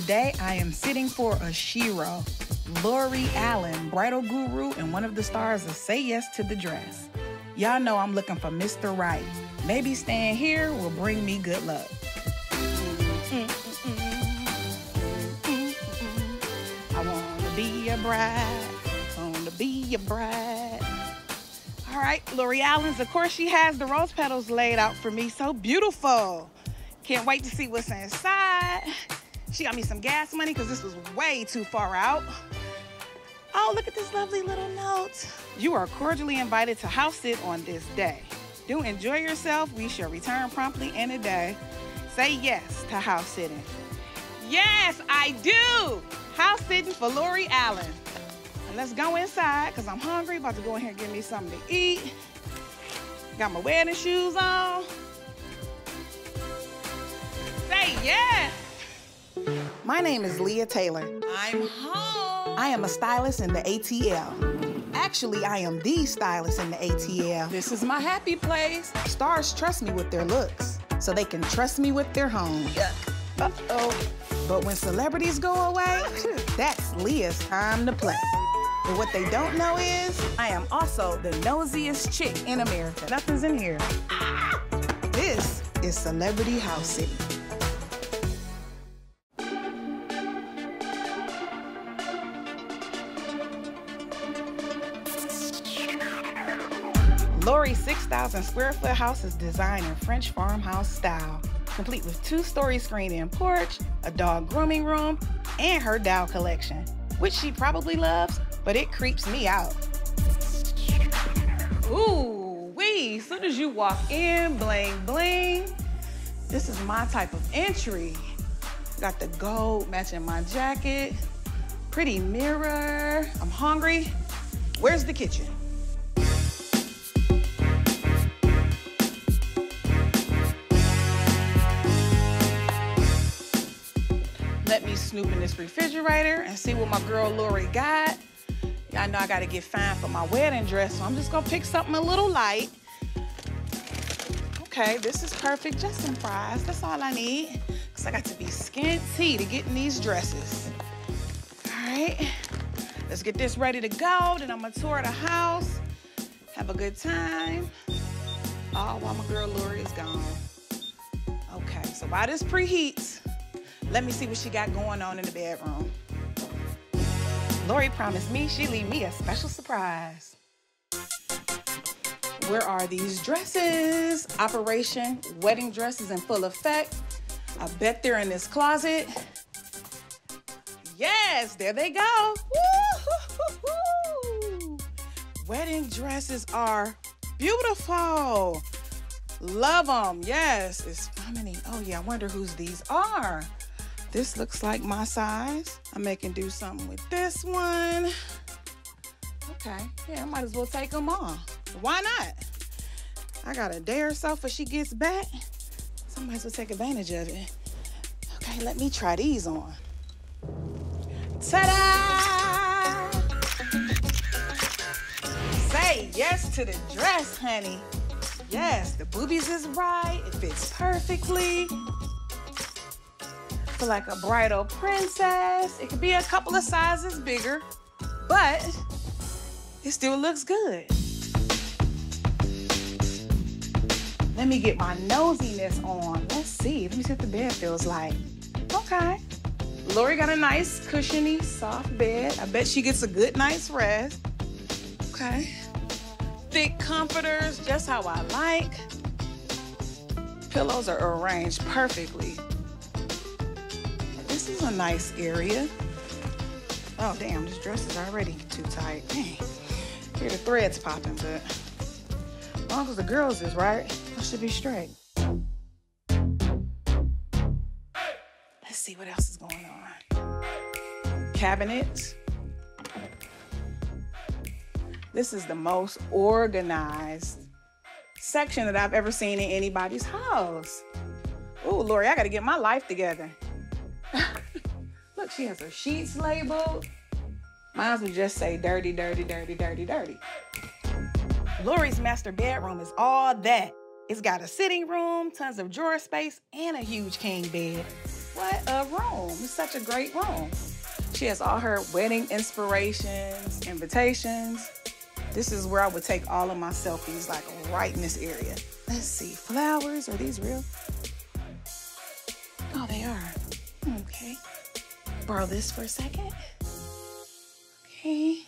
Today I am sitting for a Shiro, Lori Allen, bridal guru and one of the stars of Say Yes to the Dress. Y'all know I'm looking for Mr. Right. Maybe staying here will bring me good luck. I wanna be a bride, wanna be a bride. All right, Lori Allen's, of course, she has the rose petals laid out for me. So beautiful. Can't wait to see what's inside. She got me some gas money because this was way too far out. Oh, look at this lovely little note. You are cordially invited to house sit on this day. Do enjoy yourself. We shall return promptly in a day. Say yes to house sitting. Yes, I do. House sitting for Lori Allen. Let's go inside because I'm hungry. About to go in here and get me something to eat. Got my wedding shoes on. Say yes. My name is Leah Taylor. I'm home. I am a stylist in the ATL. Actually, I am the stylist in the ATL. This is my happy place. Stars trust me with their looks, so they can trust me with their home. Uh-oh. But when celebrities go away, that's Leah's time to play. But what they don't know is, I am also the nosiest chick in America. Nothing's in here. This is Celebrity House Sitting. 6,000 square foot house is designed in French farmhouse style, complete with two-story screened-in porch, a dog grooming room, and her doll collection, which she probably loves, but it creeps me out. Ooh, wee, soon as you walk in, bling, bling. This is my type of entry. Got the gold matching my jacket, pretty mirror. I'm hungry. Where's the kitchen? Snoop in this refrigerator and see what my girl Lori got. I know I gotta get fine for my wedding dress, so I'm just gonna pick something a little light. Okay, this is perfect, just some fries. That's all I need. Cause I got to be skinty to get in these dresses. All right, let's get this ready to go. Then I'm gonna tour the house, have a good time. All while my girl Lori is gone. Okay, so while this preheats, let me see what she got going on in the bedroom. Lori promised me she'd leave me a special surprise. Where are these dresses? Operation wedding dresses in full effect. I bet they're in this closet. Yes, there they go. Wedding dresses are beautiful. Love them. Yes, it's feminine. Oh yeah, I wonder whose these are. This looks like my size. I may can do something with this one. Okay, yeah, I might as well take them off. Why not? I got a day or so before she gets back. So I might as well take advantage of it. Okay, let me try these on. Ta-da! Say yes to the dress, honey. Yes, the boobies is right. It fits perfectly. Feel like a bridal princess. It could be a couple of sizes bigger, but it still looks good. Let me get my nosiness on. Let's see. Let me see what the bed feels like. Okay. Lori got a nice, cushiony, soft bed. I bet she gets a good night's rest. Okay. Thick comforters, just how I like. Pillows are arranged perfectly. A nice area. Oh, damn, this dress is already too tight. Dang. Hear the threads popping, but as long as the girls is right, I should be straight. Let's see what else is going on. Cabinets. This is the most organized section that I've ever seen in anybody's house. Ooh, Lori, I gotta get my life together. She has her sheets labeled. Mine would just say dirty, dirty, dirty, dirty, dirty. Lori's master bedroom is all that. It's got a sitting room, tons of drawer space, and a huge king bed. What a room. It's such a great room. She has all her wedding inspirations, invitations. This is where I would take all of my selfies, like right in this area. Let's see, flowers, are these real? Borrow this for a second. Okay.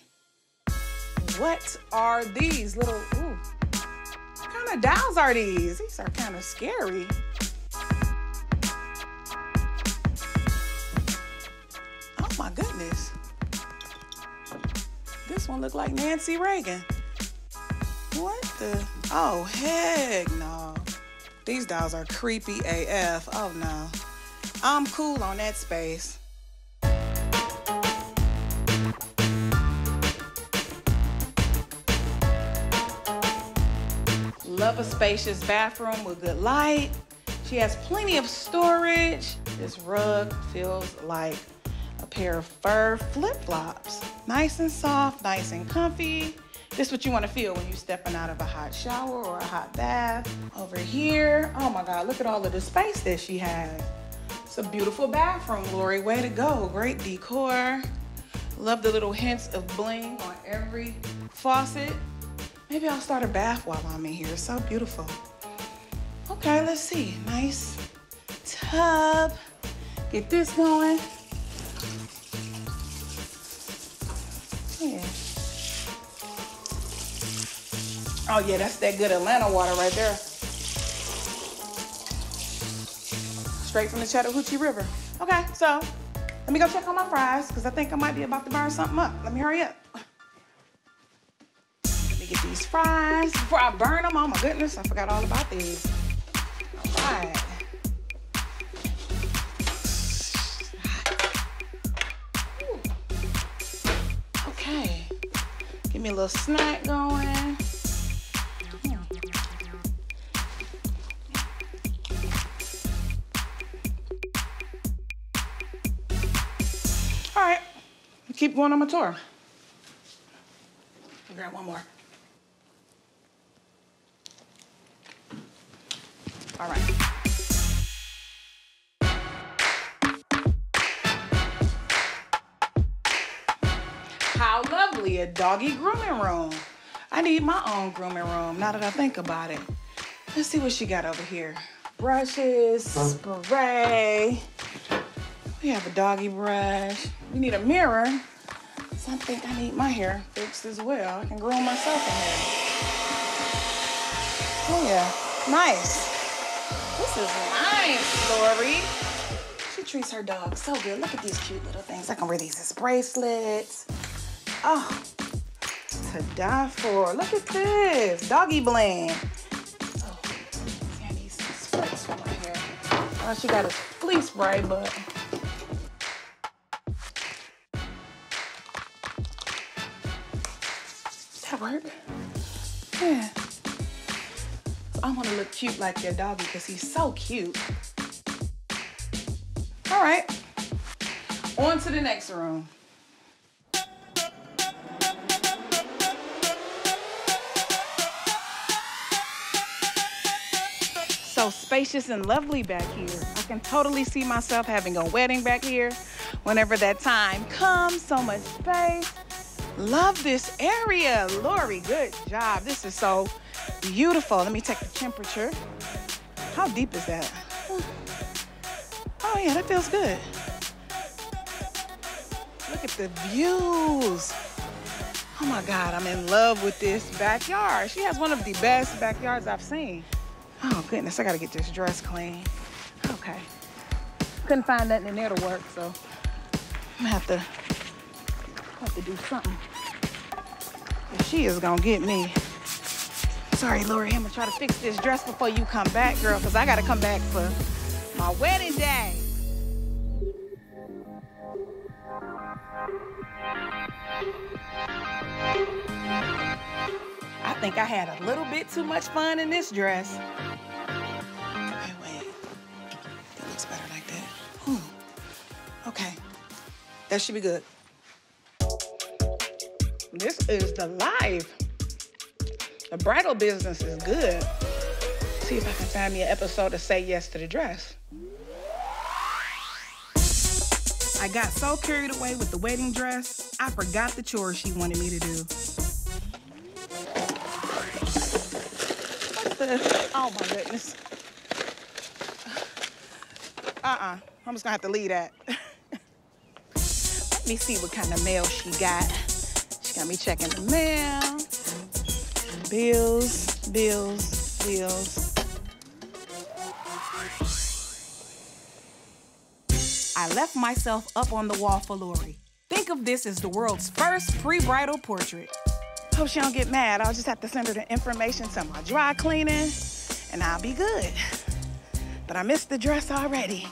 What are these little, ooh, what kind of dolls are these? These are kind of scary. Oh my goodness. This one look like Nancy Reagan. What the? Oh, heck no. These dolls are creepy AF. Oh no. I'm cool on that space. Love a spacious bathroom with good light. She has plenty of storage. This rug feels like a pair of fur flip-flops. Nice and soft, nice and comfy. This is what you want to feel when you're stepping out of a hot shower or a hot bath. Over here, oh my God, look at all of the space that she has. It's a beautiful bathroom, Lori. Way to go. Great decor. Love the little hints of bling on every faucet. Maybe I'll start a bath while I'm in here. It's so beautiful. Okay, let's see. Nice tub. Get this going. Yeah. Oh yeah, that's that good Atlanta water right there. Straight from the Chattahoochee River. Okay, so let me go check on my fries because I think I might be about to burn something up. Let me hurry up. Get these fries before I burn them. Oh my goodness, I forgot all about these. All right. Okay. Give me a little snack going. All right, keep going on my tour. Grab one more. Lovely, a doggy grooming room. I need my own grooming room now that I think about it. Let's see what she got over here. Brushes, spray. We have a doggy brush. We need a mirror. So I think I need my hair fixed as well. I can groom myself in here. Oh yeah, nice. This is nice, Lori. She treats her dog so good. Look at these cute little things. I can wear these as bracelets. Oh, to die for. Look at this, doggy bling. Oh, some. Oh, she got a fleece spray, but that work? Yeah. I want to look cute like your doggy because he's so cute. All right. On to the next room. So spacious and lovely back here. I can totally see myself having a wedding back here whenever that time comes. So much space. Love this area. Lori, good job. This is so beautiful. Let me take the temperature. How deep is that? Oh yeah, that feels good. Look at the views. Oh my God, I'm in love with this backyard. She has one of the best backyards I've seen. Oh goodness, I gotta get this dress clean. Okay. Couldn't find nothing in there to work, so I'm gonna have to have to do something. If she is gonna get me. Sorry, Lori, I'm gonna try to fix this dress before you come back, girl, because I gotta come back for my wedding day. Think I had a little bit too much fun in this dress. Okay, wait. That looks better like that. Okay. That should be good. This is the life. The bridal business is good. See if I can find me an episode to say yes to the dress. I got so carried away with the wedding dress, I forgot the chores she wanted me to do. Oh my goodness. Uh-uh, I'm just gonna have to leave that. Let me see what kind of mail she got. She got me checking the mail. Bills, bills, bills. I left myself up on the wall for Lori. Think of this as the world's first pre-bridal portrait. Hope she don't get mad. I'll just have to send her the information to my dry cleaning, and I'll be good. But I missed the dress already.